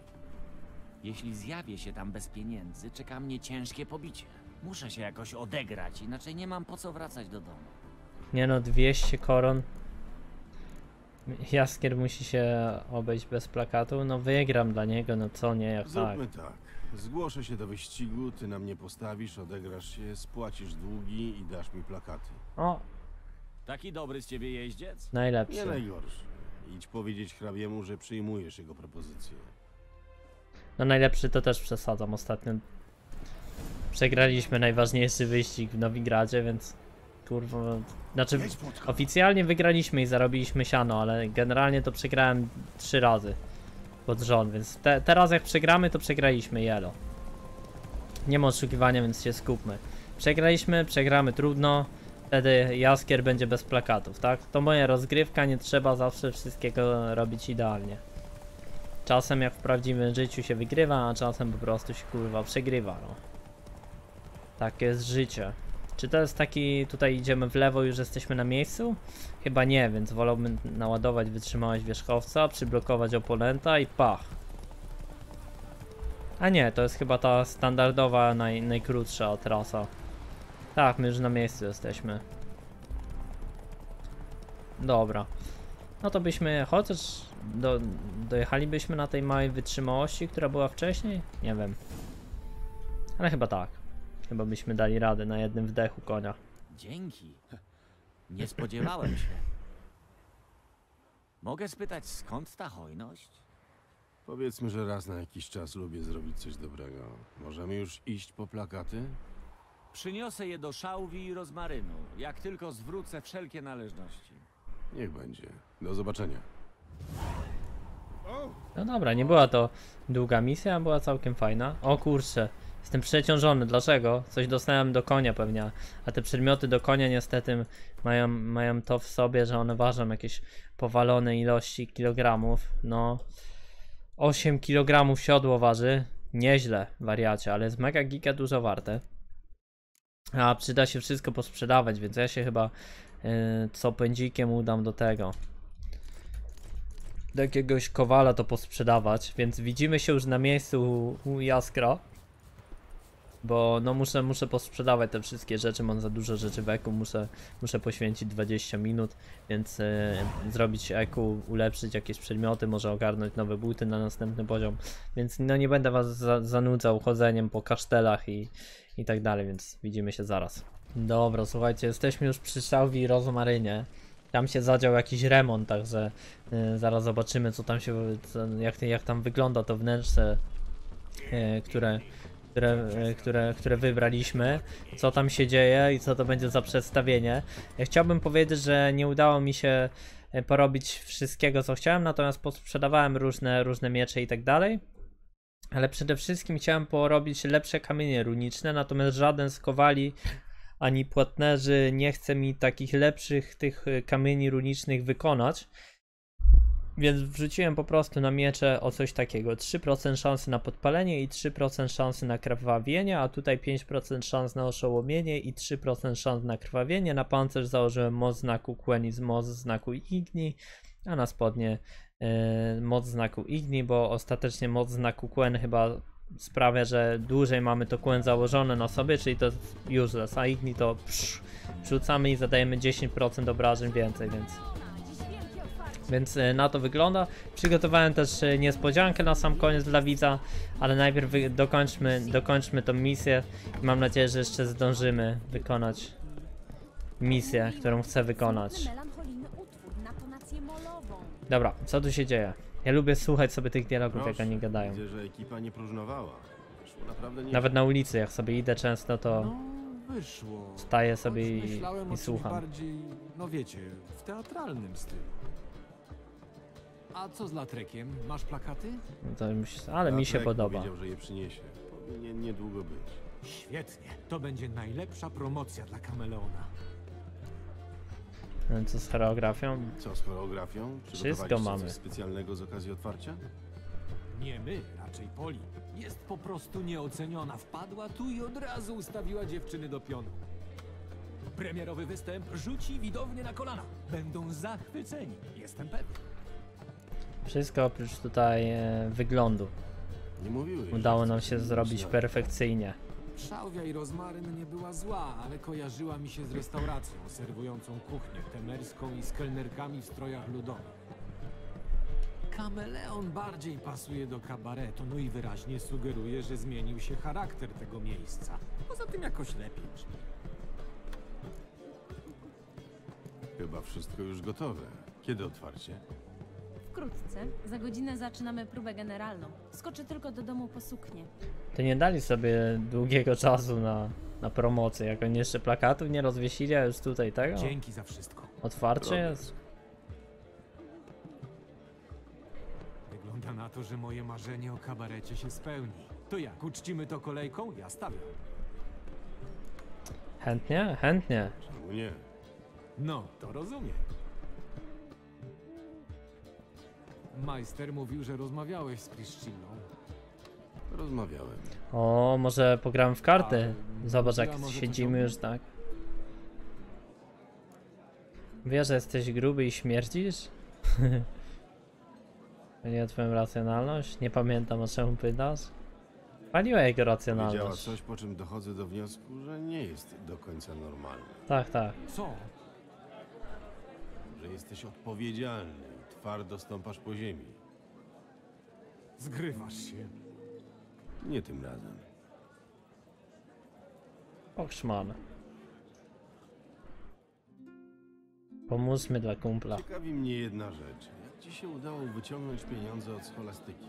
Jeśli zjawię się tam bez pieniędzy, czeka mnie ciężkie pobicie. Muszę się jakoś odegrać, inaczej nie mam po co wracać do domu. Nie no, 200 koron. Jaskier musi się obejść bez plakatu. No wygram dla niego, no co nie, jak tak. Zróbmy tak. Zgłoszę się do wyścigu, ty na mnie postawisz, odegrasz się, spłacisz długi i dasz mi plakaty. O, Taki dobry z ciebie jeździec? Nie najlepszy. najgorszy. Idź powiedzieć hrabiemu, że przyjmujesz jego propozycję. No najlepszy to też przesadzam ostatnio. Przegraliśmy najważniejszy wyścig w Nowigradzie, więc kurwa, znaczy oficjalnie wygraliśmy i zarobiliśmy siano, ale generalnie to przegrałem trzy razy pod rząd, więc te, teraz jak przegramy to przegraliśmy jelo. Nie ma oszukiwania, więc się skupmy. Przegraliśmy, przegramy trudno, wtedy Jaskier będzie bez plakatów, tak? To moja rozgrywka, nie trzeba zawsze wszystkiego robić idealnie. Czasem jak w prawdziwym życiu się wygrywa, a czasem po prostu się kurwa przegrywa, no. Takie jest życie. Czy to jest taki, tutaj idziemy w lewo, już jesteśmy na miejscu? Chyba nie, więc wolałbym naładować wytrzymałość wierzchowca, przyblokować oponenta i pach. A nie, to jest chyba ta standardowa, naj, najkrótsza trasa. Tak, my już na miejscu jesteśmy. Dobra. No to byśmy chociaż do, dojechalibyśmy na tej małej wytrzymałości, która była wcześniej? Nie wiem. Ale chyba tak. Chyba byśmy dali radę na jednym wdechu konia. Dzięki. Nie spodziewałem się. Mogę spytać, skąd ta hojność? Powiedzmy, że raz na jakiś czas lubię zrobić coś dobrego. Możemy już iść po plakaty? Przyniosę je do szałwi i rozmarynu, jak tylko zwrócę wszelkie należności. Niech będzie. Do zobaczenia. No dobra, nie była to długa misja, była całkiem fajna. O kurczę, jestem przeciążony. Dlaczego? Coś dostałem do konia pewnie, a te przedmioty do konia niestety mają, mają to w sobie, że one ważą jakieś powalone ilości kilogramów. No, 8 kg siodło waży. Nieźle, wariacie, ale jest mega giga dużo warte. A przyda się wszystko posprzedawać, więc ja się chyba yy, co pędzikiem udam do tego do jakiegoś kowala to posprzedawać, więc widzimy się już na miejscu u, u Jaskra. Bo no muszę, muszę posprzedawać te wszystkie rzeczy, mam za dużo rzeczy w eku, muszę, muszę poświęcić 20 minut, więc e, zrobić eku, ulepszyć jakieś przedmioty, może ogarnąć nowe buty na następny poziom, więc no nie będę was za, zanudzał chodzeniem po kasztelach i, i tak dalej, więc widzimy się zaraz. Dobra, słuchajcie, jesteśmy już przy Szałwi Rozmarynie. Tam się zadział jakiś remont, także e, zaraz zobaczymy co tam się, co, jak, jak tam wygląda to wnętrze, e, które które, które, które wybraliśmy, co tam się dzieje i co to będzie za przedstawienie. Chciałbym powiedzieć, że nie udało mi się e, porobić wszystkiego, co chciałem, natomiast posprzedawałem różne, różne miecze i tak dalej. Ale przede wszystkim chciałem porobić lepsze kamienie runiczne, natomiast żaden z kowali ani płatnerzy nie chce mi takich lepszych tych e, kamieni runicznych wykonać. Więc wrzuciłem po prostu na miecze o coś takiego. 3% szansy na podpalenie i 3% szansy na krwawienie, a tutaj 5% szans na oszołomienie i 3% szans na krwawienie. Na pancerz założyłem moc znaku Queni z moc znaku Igni, a na spodnie yy, moc znaku Igni, bo ostatecznie moc znaku Quen chyba sprawia, że dłużej mamy to Quen założone na sobie, czyli to useless, a Igni to psz, rzucamy i zadajemy 10% obrażeń więcej, więc... Więc e, na to wygląda. Przygotowałem też e, niespodziankę na sam koniec dla widza, ale najpierw dokończmy, dokończmy tą misję. I mam nadzieję, że jeszcze zdążymy wykonać misję, którą chcę wykonać. Dobra, co tu się dzieje? Ja lubię słuchać sobie tych dialogów, jak oni gadają. Widzę, że ekipa nie próżnowała. Szło naprawdę nie. Nawet na ulicy, jak sobie idę często, to No, wyszło. staję sobie i, i słucham. bardziej, no wiecie, w teatralnym stylu. A co z latrekiem? Masz plakaty? To mi się- ale mi się podoba. Powiedział, że je przyniesie. Powinien niedługo być. Świetnie. To będzie najlepsza promocja dla kameleona. E, Co z choreografią? Co z choreografią? Wszystko Przygotowaliście mamy. coś specjalnego z okazji otwarcia? Nie my, raczej Poli. Jest po prostu nieoceniona. Wpadła tu i od razu ustawiła dziewczyny do pionu. Premierowy występ rzuci widownię na kolana. Będą zachwyceni, jestem pewien. Wszystko oprócz tutaj e, wyglądu. Nie mówiłeś. Udało nam się zrobić perfekcyjnie. Szałwia i rozmaryn nie była zła, ale kojarzyła mi się z restauracją serwującą kuchnię temerską i z kelnerkami w strojach ludowych. Kameleon bardziej pasuje do kabaretu, no i wyraźnie sugeruje, że zmienił się charakter tego miejsca. Poza tym jakoś lepiej brzmi. Chyba wszystko już gotowe. Kiedy otwarcie? Wkrótce, za godzinę zaczynamy próbę generalną. Skoczę tylko do domu po suknię. To nie dali sobie długiego czasu na, na promocję. Jak oni jeszcze plakatów nie rozwiesili, a już tutaj tego? Dzięki za wszystko. Otwarcie jest? Wygląda na to, że moje marzenie o kabarecie się spełni. To jak, uczcimy to kolejką? Ja stawiam. Chętnie? Chętnie. Czemu nie? No, to rozumiem. Majster mówił, że rozmawiałeś z Priscillą. Rozmawiałem. O, może pogram w karty. A, Zobacz jak może coś siedzimy o już tak. Wiesz, że jesteś gruby i śmierdzisz? To nie twoją racjonalność? Nie pamiętam o czemu pytasz. Paliła jego Powiedziała racjonalność. coś, po czym dochodzę do wniosku, że nie jest do końca normalne. Tak, tak. Co? Że jesteś odpowiedzialny twardo stąpasz po ziemi. Zgrywasz się. Nie tym razem. Okrzman. Pomóżmy dla kumpla. Ciekawi mnie jedna rzecz. Jak ci się udało wyciągnąć pieniądze od scholastyki?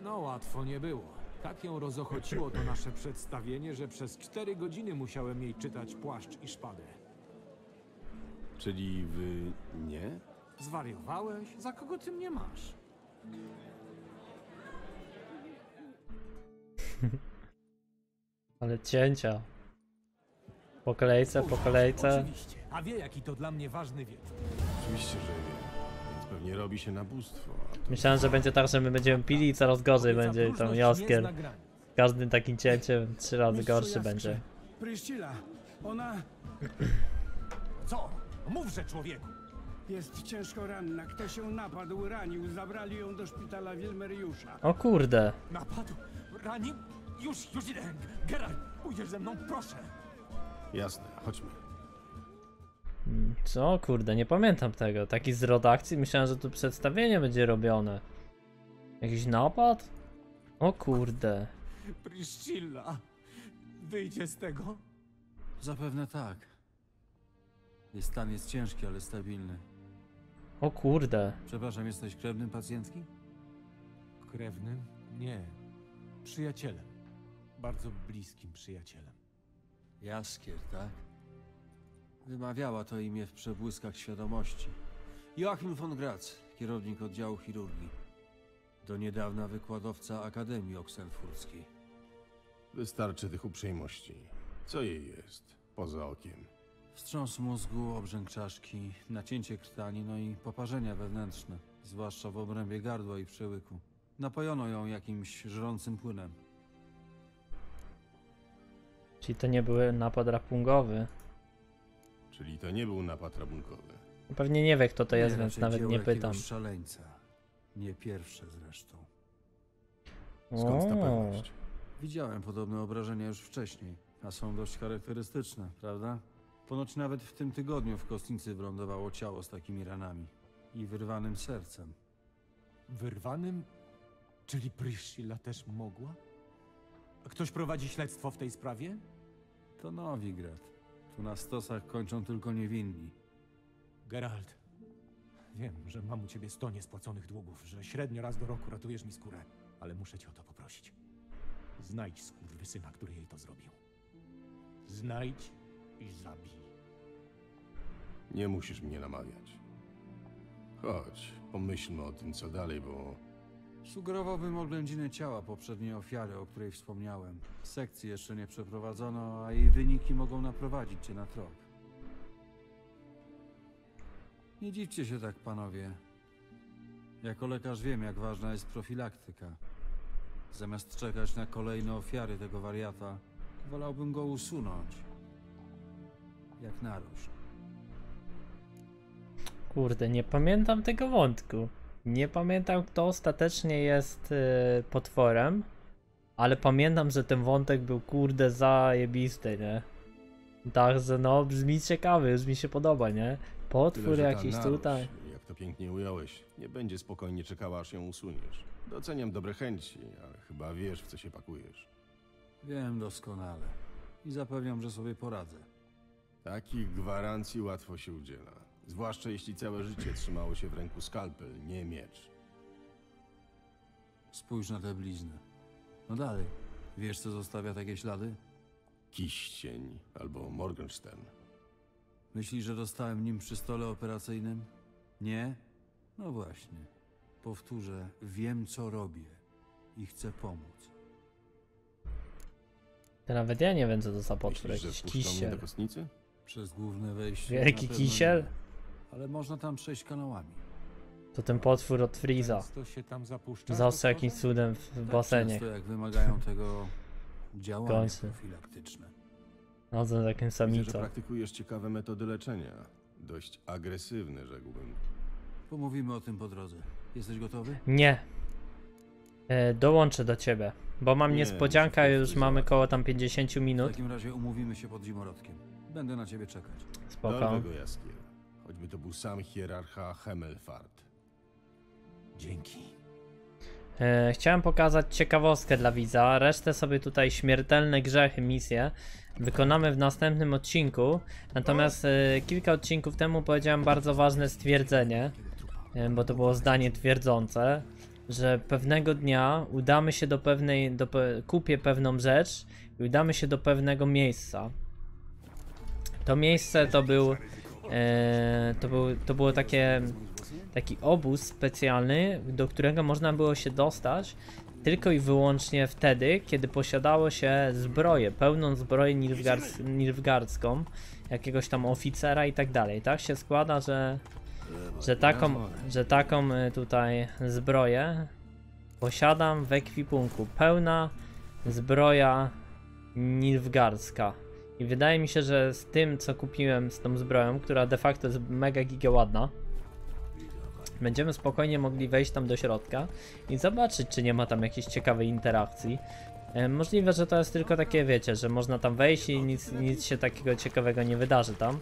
No łatwo nie było. Tak ją rozochociło to nasze przedstawienie, że przez cztery godziny musiałem jej czytać płaszcz i szpadę. Czyli wy nie? Zwariowałeś? Za kogo ty mnie masz? Ale cięcia. Po kolejce, po kolejce. Oczywiście. A wie, jaki to dla mnie ważny wieczór. Oczywiście, że nie. Więc pewnie robi się nabóstwo. A to Myślałem, że będzie tak, że my będziemy pili i coraz gorzej będzie i tam granic. Każdym takim cięciem trzy razy gorszy będzie. Pryszcila, ona Co? Mówże, człowieku! Jest ciężko ranna. Ktoś ją napadł, ranił. Zabrali ją do szpitala Wilmeriusza. O kurde. Napadł? Ranił? Już, już idę! Geralt, pójdziesz ze mną, proszę! Jasne, chodźmy. Co? Kurde, nie pamiętam tego. Taki zwrot akcji? Myślałem, że tu przedstawienie będzie robione. Jakiś napad? O kurde. Priscilla, wyjdzie z tego? Zapewne tak. Jej stan jest ciężki, ale stabilny. O kurde. Przepraszam, jesteś krewnym pacjentki? Krewnym? Nie. Przyjacielem. Bardzo bliskim przyjacielem. Jaskier, tak? Wymawiała to imię w przebłyskach świadomości. Joachim von Graz, kierownik oddziału chirurgii. Do niedawna wykładowca Akademii Oksenfurckiej. Wystarczy tych uprzejmości. Co jej jest? Poza okiem. Wstrząs mózgu, obrzęk czaszki, nacięcie krtani, no i poparzenia wewnętrzne, zwłaszcza w obrębie gardła i przełyku. Napojono ją jakimś żrącym płynem. Czyli to nie był napad rapungowy. Czyli to nie był napad rabunkowy. Pewnie nie wie kto to jest, Nie, więc nawet nie pytam. szaleńca. Nie pierwsze zresztą. Skąd ta pewność? Widziałem podobne obrażenia już wcześniej, a są dość charakterystyczne, prawda? Ponoć nawet w tym tygodniu w kostnicy wylądowało ciało z takimi ranami i wyrwanym sercem. Wyrwanym? Czyli Priscilla też mogła? A Ktoś prowadzi śledztwo w tej sprawie? To Nowigrad. Tu na stosach kończą tylko niewinni. Geralt, wiem, że mam u ciebie sto niespłaconych długów, że średnio raz do roku ratujesz mi skórę, ale muszę cię o to poprosić. Znajdź skurwysyna, który jej to zrobił. Znajdź i zabij. Nie musisz mnie namawiać. Chodź, pomyślmy o tym, co dalej, bo Sugerowałbym oględziny ciała poprzedniej ofiary, o której wspomniałem. Sekcji jeszcze nie przeprowadzono, a jej wyniki mogą naprowadzić cię na trop. Nie dziwcie się tak, panowie. Jako lekarz wiem, jak ważna jest profilaktyka. Zamiast czekać na kolejne ofiary tego wariata, wolałbym go usunąć. Jak narożnik. kurde, nie pamiętam tego wątku. Nie pamiętam kto ostatecznie jest y, potworem, ale pamiętam, że ten wątek był kurde zajebisty, nie? Także no, brzmi ciekawy, już mi się podoba, nie? Potwór tyle, że jakiś tutaj. Jak to pięknie ująłeś, nie będzie spokojnie czekała, aż ją usuniesz. Doceniam dobre chęci, ale chyba wiesz, w co się pakujesz. Wiem doskonale. I zapewniam, że sobie poradzę. Takich gwarancji łatwo się udziela. Zwłaszcza jeśli całe życie trzymało się w ręku skalpel, nie miecz. Spójrz na tę bliznę. No dalej. Wiesz, co zostawia takie ślady? Kiścień albo Morgenstern. Myślisz, że dostałem nim przy stole operacyjnym? Nie? No właśnie. Powtórzę, wiem co robię i chcę pomóc. To nawet ja nie wiem co to za potwór, Myślisz, że wpuszczą mnie do kostnicy? Przez główne wejście. Wielki kisiel? Nie, ale można tam przejść kanałami. To ten potwór od Freeza. Zawsze jakimś cudem w, w Tak basenie. często jak wymagają tego działania Końcy. profilaktyczne. No to takim Widzę, że samicą. praktykujesz ciekawe metody leczenia. Dość agresywne, rzekłbym. Pomówimy o tym po drodze. Jesteś gotowy? Nie. E, dołączę do ciebie, bo mam Nie, niespodziankę, już mamy koło tam 50 W minut. takim razie umówimy się pod zimorodkiem. Będę na ciebie czekać. Spoko. Dorwego jaskier. Choćby to był sam hierarcha Hemelfart. Dzięki. E, chciałem pokazać ciekawostkę dla widza. Resztę sobie tutaj śmiertelne grzechy, misje wykonamy w następnym odcinku. Natomiast e, kilka odcinków temu powiedziałem bardzo ważne stwierdzenie, e, bo to było zdanie twierdzące, że pewnego dnia udamy się do pewnej, do, pe- kupię pewną rzecz i udamy się do pewnego miejsca. To miejsce to był, e, to, był, to było takie taki obóz specjalny, do którego można było się dostać tylko i wyłącznie wtedy, kiedy posiadało się zbroję, pełną zbroję nilfgaardzką, jakiegoś tam oficera i tak dalej. Tak się składa, że, że taką, że taką y, tutaj zbroję posiadam w ekwipunku. Pełna zbroja nilfgaardzka. I wydaje mi się, że z tym, co kupiłem z tą zbroją, która de facto jest mega giga ładna, będziemy spokojnie mogli wejść tam do środka i zobaczyć, czy nie ma tam jakiejś ciekawej interakcji. E, możliwe, że to jest tylko takie, wiecie, że można tam wejść i nic, nic się takiego ciekawego nie wydarzy tam.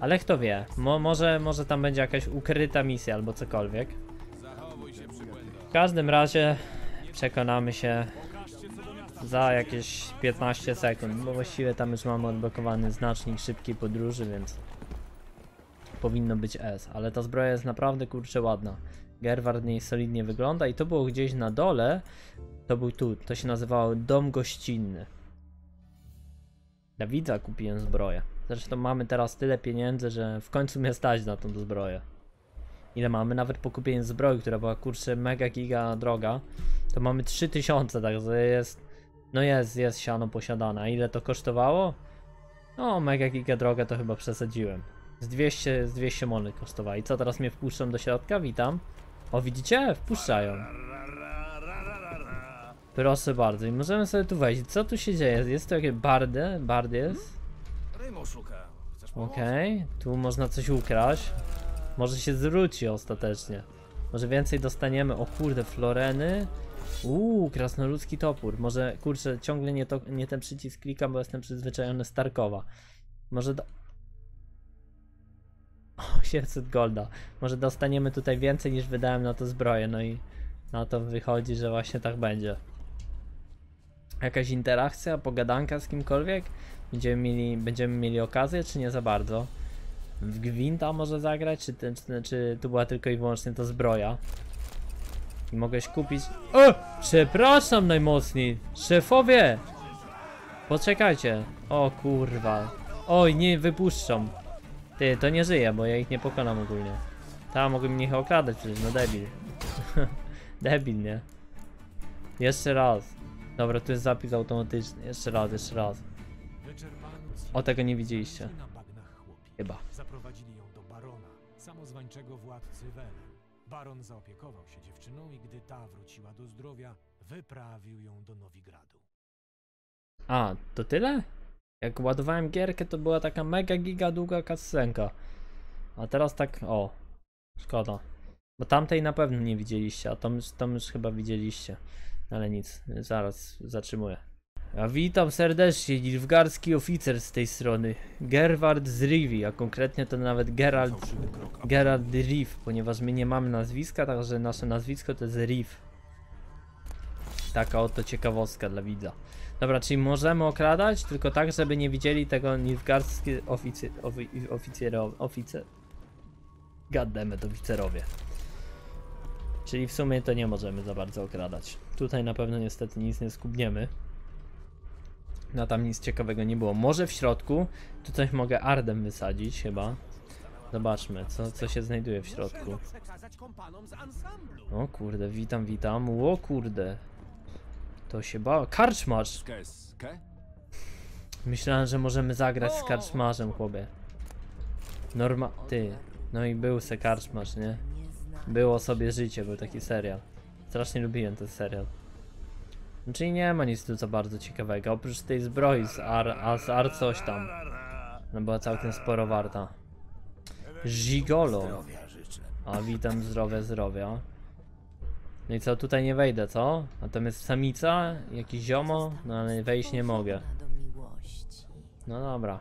Ale kto wie, Mo, może, może tam będzie jakaś ukryta misja albo cokolwiek. W każdym razie przekonamy się za jakieś 15 sekund, bo właściwie tam już mamy odblokowany znacznik szybkiej podróży, więc powinno być S, ale ta zbroja jest naprawdę kurczę ładna. Gerward niej solidnie wygląda i to było gdzieś na dole, to był tu, to się nazywało Dom Gościnny. Dla widza kupiłem zbroję. Zresztą mamy teraz tyle pieniędzy, że w końcu mnie stać na tą zbroję. Ile mamy? Nawet po kupieniu zbroi, która była kurczę mega giga droga, to mamy 3000, także jest, no jest, jest siano posiadane. A ile to kosztowało? No, mega giga droga to chyba przesadziłem. Z 200, z 200 monet kosztowała. I co, teraz mnie wpuszczą do środka? Witam. O, widzicie? Wpuszczają. Proszę bardzo. I możemy sobie tu wejść. Co tu się dzieje? Jest to jakieś bardy? Bard jest? Okej. Tu można coś ukraść. Może się zwróci ostatecznie. Może więcej dostaniemy. O kurde, floreny. Uuu, krasnoludzki topór. Może, kurczę, ciągle nie, to, nie ten przycisk klikam, bo jestem przyzwyczajony z Tarkowa. Może do... O, 700 golda. Może dostaniemy tutaj więcej niż wydałem na to zbroję, no i na to wychodzi, że właśnie tak będzie. Jakaś interakcja, pogadanka z kimkolwiek? Będziemy mieli, będziemy mieli okazję, czy nie za bardzo? W Gwinta może zagrać, czy, ten, czy, czy tu była tylko i wyłącznie to zbroja? I mogłeś kupić... O! Przepraszam najmocniej! Szefowie! Poczekajcie. O kurwa. Oj, nie wypuszczą. Ty, to nie żyje, bo ja ich nie pokonam ogólnie. Ta, mogłem ich okradać przecież, no debil. debil, nie? Jeszcze raz. Dobra, tu jest zapis automatyczny. Jeszcze raz, jeszcze raz. O, tego nie widzieliście. Chyba. Zaprowadzili ją do barona, samozwańczego władcy Welen. Baron zaopiekował się dziewczyną i gdy ta wróciła do zdrowia, wyprawił ją do Nowigradu. A, to tyle? Jak ładowałem gierkę, to była taka mega giga długa cutscenka. A teraz tak, o. Szkoda. Bo tamtej na pewno nie widzieliście, a tą już chyba widzieliście. Ale nic, zaraz zatrzymuję. A witam serdecznie, nilfgarski oficer z tej strony. Gerward z Rivi, a konkretnie to nawet Geralt de Riv, ponieważ my nie mamy nazwiska, także nasze nazwisko to jest Riv. Taka oto ciekawostka dla widza. Dobra, czyli możemy okradać, tylko tak, żeby nie widzieli tego nilfgarskie oficy, ofi, oficjerowie, oficer. Goddammit, oficerowie. Czyli w sumie to nie możemy za bardzo okradać. Tutaj na pewno niestety nic nie skubniemy. No tam nic ciekawego nie było. Może w środku, tu coś mogę ardem wysadzić chyba. Zobaczmy, co, co się znajduje w środku. O kurde, witam, witam. O kurde. To się ba... Karczmarz! Myślałem, że możemy zagrać z karczmarzem, chłopie. Norma... Ty. No i był se karczmarz, nie? Było sobie życie, był taki serial. Strasznie lubiłem ten serial. Czyli nie ma nic tu za bardzo ciekawego, oprócz tej zbroi z Ar, a z Ar coś tam. No była całkiem sporo warta. Gigolo. A witam, zdrowia, zdrowia. No i co, tutaj nie wejdę, co? Jest samica, jakiś ziomo, no ale wejść nie mogę. No dobra.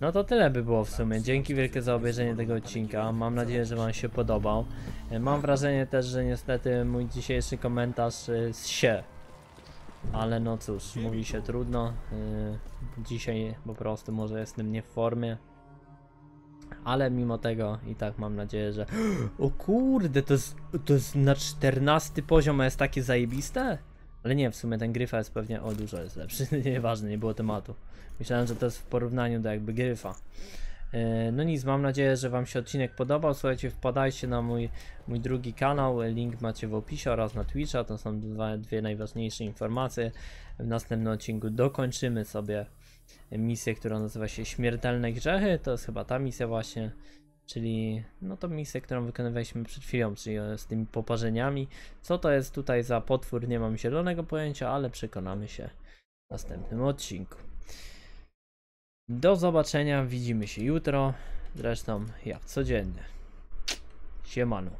No to tyle by było w sumie. Dzięki wielkie za obejrzenie tego odcinka. Mam nadzieję, że Wam się podobał. E, Mam wrażenie też, że niestety mój dzisiejszy komentarz e, się. Ale no cóż, mówi się trudno. E, Dzisiaj po prostu może jestem nie w formie. Ale mimo tego i tak mam nadzieję, że... O kurde, to jest, to jest na 14 poziom, a jest takie zajebiste? Ale nie, w sumie ten gryfa jest pewnie... O, dużo jest lepszy, nieważne, nie było tematu. Myślałem, że to jest w porównaniu do jakby gryfa. E, No nic, mam nadzieję, że Wam się odcinek podobał. Słuchajcie, wpadajcie na mój, mój drugi kanał. Link macie w opisie oraz na Twitcha. To są dwa, dwie najważniejsze informacje. W następnym odcinku dokończymy sobie misję, która nazywa się Śmiertelne Grzechy. To jest chyba ta misja właśnie. Czyli no to misję, którą wykonywaliśmy przed chwilą, czyli z tymi poparzeniami. Co to jest tutaj za potwór, nie mam zielonego pojęcia, ale przekonamy się w następnym odcinku. Do zobaczenia, widzimy się jutro. Zresztą jak codziennie. Siemano.